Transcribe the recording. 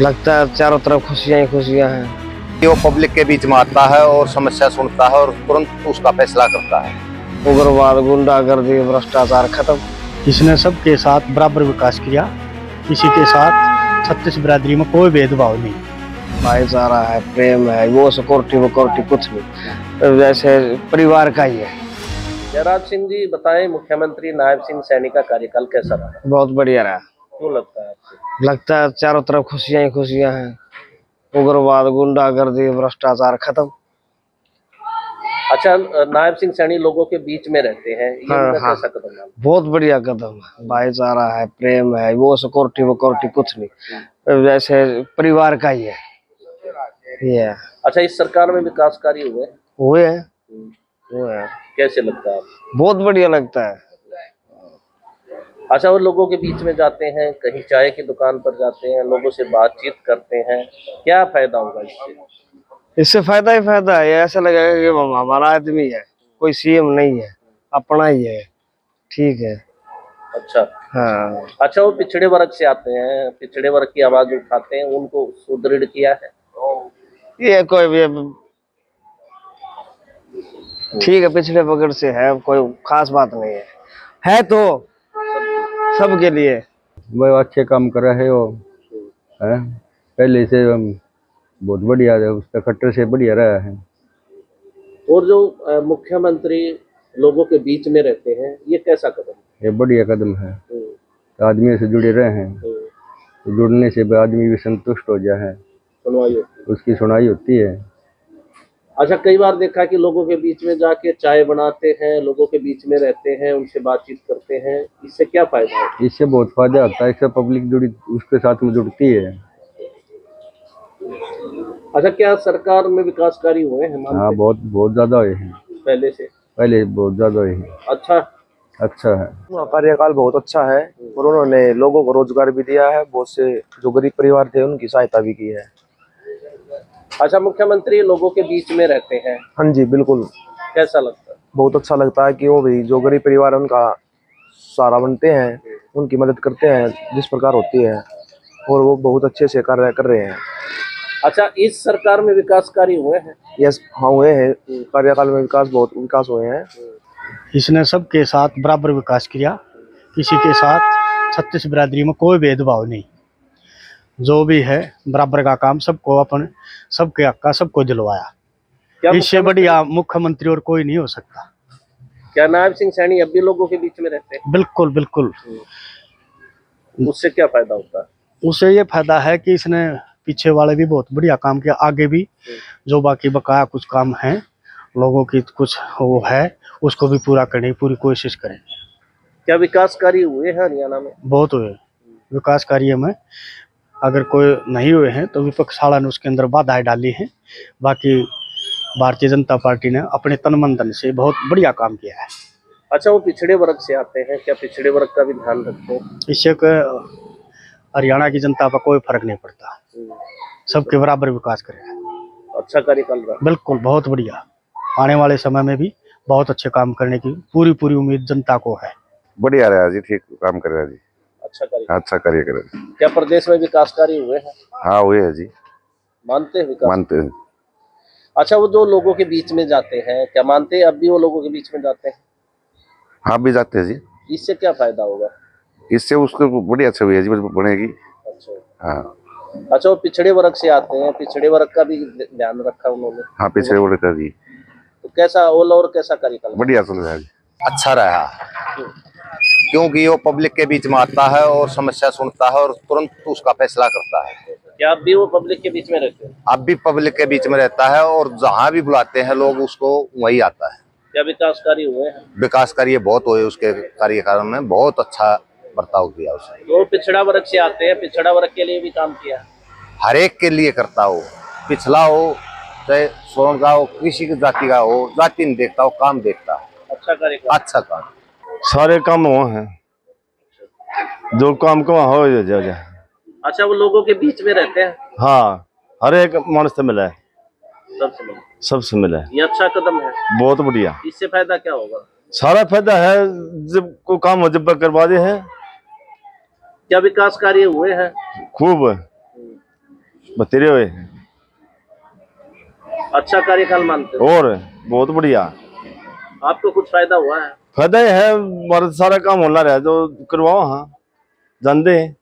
लगता है चारों तरफ़ खुशियाँ ही खुशियाँ हैं। कि वो पब्लिक के बीच में आता है और समस्या सुनता है और तुरंत उसका फैसला करता है। उग्रवाद गुंडागर्दी भ्रष्टाचार खत्म। इसने सबके साथ बराबर विकास किया। किसी के साथ छत्तीस बिरादरी में कोई भेदभाव नहीं। भाईचारा है प्रेम है वो सिक्योरिटी वकोरिटी कुछ नहीं। जैसे परिवार का ही है। जयराज सिंह जी बताएँ मुख्यमंत्री नायब सिंह सैनी का कार्यकाल कैसा रहा? बहुत बढ़िया रहा। क्यों लगता है आपको? लगता है चारों तरफ़ खुशियाँ ही खुशियाँ हैं। उग्रवाद गुंडागर्दी भ्रष्टाचार खत्म। अच्छा नायब सिंह सैनी लोगों के बीच में रहते हैं। ये हाँ, हाँ। कदम है? बहुत बढ़िया कदम है। भाईचारा है प्रेम है वो सिक्योरिटी वकोरिटी कुछ नहीं। जैसे परिवार का ही है। ये अच्छा इस सरकार में विकास कार्य हुए? हुए हैं। हुए हैं। कैसे लगता है? बहुत बढ़िया लगता है। अच्छा वो लोगों के बीच में जाते हैं कहीं चाय की दुकान पर जाते हैं लोगों से बातचीत करते हैं क्या फ़ायदा होगा इससे? इससे फ़ायदा ही फ़ायदा है ऐसा लगेगा कि हमारा आदमी है कोई सीएम नहीं है अपना ही है ठीक है। अच्छा। हाँ। अच्छा वो पिछड़े वर्ग से आते हैं पिछड़े वर्ग की आवाज़ उठाते हैं उनको सुदृढ़ किया है? ये कोई भी ठीक है पिछड़े पकड़ से है कोई खास बात नहीं है। है तो सबके लिए। वो अच्छे काम कर रहे हो। है? पहले से बहुत बढ़िया है उसका खट्टर से बढ़िया रहा है। और जो मुख्यमंत्री लोगों के बीच में रहते हैं ये कैसा कदम ये बढ़िया कदम है। हम्म, आदमी से जुड़े रहे हैं। हम्म, तो जुड़ने से भी आदमी भी संतुष्ट हो जाए। उसकी सुनाई होती है। अच्छा कई बार देखा कि लोगों के बीच में जाके चाय बनाते हैं लोगों के बीच में रहते हैं उनसे बातचीत करते हैं। इससे क्या फ़ायदा है? इससे बहुत फ़ायदा होता है इससे पब्लिक जुड़ी उसके साथ में जुड़ती है। अच्छा क्या सरकार में विकास कार्य हुए हैं? हाँ बहुत बहुत ज़्यादा हुए हैं। पहले से? पहले बहुत ज़्यादा हुए हैं। अच्छा। अच्छा है। कार्यकाल बहुत अच्छा है और उन्होंने लोगों को रोज़गार भी दिया है। बहुत से जो गरीब परिवार थे उनकी सहायता भी की है। अच्छा मुख्यमंत्री लोगों के बीच में रहते हैं। हाँ जी बिल्कुल। कैसा लगता है? बहुत अच्छा लगता है कि वो भी जो गरीब परिवार उनका सहारा बनते हैं उनकी मदद करते हैं जिस प्रकार होती है और वो बहुत अच्छे से कार्य कर रहे हैं। अच्छा इस सरकार में विकास कार्य हुए हैं? यस हाँ हुए हैं। कार्यकाल में विकास बहुत विकास हुए हैं। इसने सबके साथ बराबर विकास किया। किसी के साथ छत्तीस बिरादरी में कोई भेदभाव नहीं। जो भी है बराबर का काम सबको अपन सबके हक का सबको दिलवाया। इससे बढ़िया मुख्यमंत्री और कोई नहीं हो सकता। क्या नायब सिंह सैनी अब भी लोगों के बीच में रहते हैं? बिल्कुल बिल्कुल। उससे क्या फ़ायदा होता? है उससे ये फ़ायदा है कि इसने पीछे वाले भी बहुत बढ़िया काम किया आगे भी जो बाकी बकाया कुछ काम है लोगों की कुछ वो है उसको भी पूरा करने की पूरी कोशिश करें क्या विकास कार्य हुए हैं हरियाणा में? बहुत हुए। विकास कार्य में अगर कोई नहीं हुए हैं तो विपक्ष वाला ने उसके अंदर बाधाएँ डाली हैं। बाकी भारतीय जनता पार्टी ने अपने तन मन धन से बहुत बढ़िया काम किया है। अच्छा वो पिछड़े वर्ग से आते हैं। क्या पिछड़े वर्ग का भी ध्यान रखते हैं इससे हरियाणा की जनता पर कोई फ़र्क नहीं पड़ता। सबके बराबर विकास करेगा अच्छा कार्यकाल रहा। बिल्कुल बहुत बढ़िया। आने वाले समय में भी बहुत अच्छे काम करने की पूरी पूरी उम्मीद जनता को है। बढ़िया रहा जी ठीक काम कर रहा जी। अच्छा कार्य अच्छा कार्य कर रहे क्या प्रदेश में विकास कार्य हुए हैं? हाँ हुए है जी। मानते हैं विकास? मानते हैं। अच्छा वो जो लोगों के बीच में जाते हैं क्या मानते हैं? अब भी वो लोगों के बीच में जाते हैं? हाँ भी जाते हैं जी। इससे क्या फ़ायदा होगा? इससे उसको बड़ी अच्छा हुई है जी बनेगी। अच्छा। हाँ। अच्छा वो पिछड़े वर्ग से आते हैं पिछड़े वर्ग का भी ध्यान रखा उन्होंने। हाँ पिछड़े वर्ग का जी तो कैसा ओल और कैसा कार्यकाल बढ़िया चल रहा है अच्छा रहा। क्योंकि वो पब्लिक के बीच में आता है और समस्या सुनता है और तुरंत उसका फैसला करता है। क्या अब भी वो पब्लिक के बीच में रहते हैं? अब भी पब्लिक के बीच में रहता है और जहाँ भी बुलाते हैं लोग उसको वही आता है। क्या विकास कार्य हुए हैं? विकास कार्य बहुत हुए उसके कार्यकाल में बहुत अच्छा बर्ताव किया उसने। वो पिछड़ा वर्ग से आते हैं पिछड़ा वर्ग के लिए भी काम किया हर एक के लिए करता हो पिछला हो चाहे सोन का हो किसी की जाति का हो जाति नहीं देखता हो काम देखता है। अच्छा कार्यकाल। अच्छा काम। सारे काम हुए हैं। जो काम को हो जा जा। अच्छा वो लोगों के बीच में रहते हैं? हाँ हर एक मानस से मिला है। सबसे मिले। सबसे मिला है। ये अच्छा कदम है? बहुत बढ़िया। इससे फ़ायदा क्या होगा? सारा फ़ायदा है जब कोई काम हो जब करवा दे है। क्या विकास कार्य हुए हैं? खूब। बतेरे हुए। हैं अच्छा कार्यकाल मानते और बहुत बढ़िया। आपको कुछ फ़ायदा हुआ है? फ़ायदा है सारा काम होना रहा जो करवाओ हाँ। जानते हैं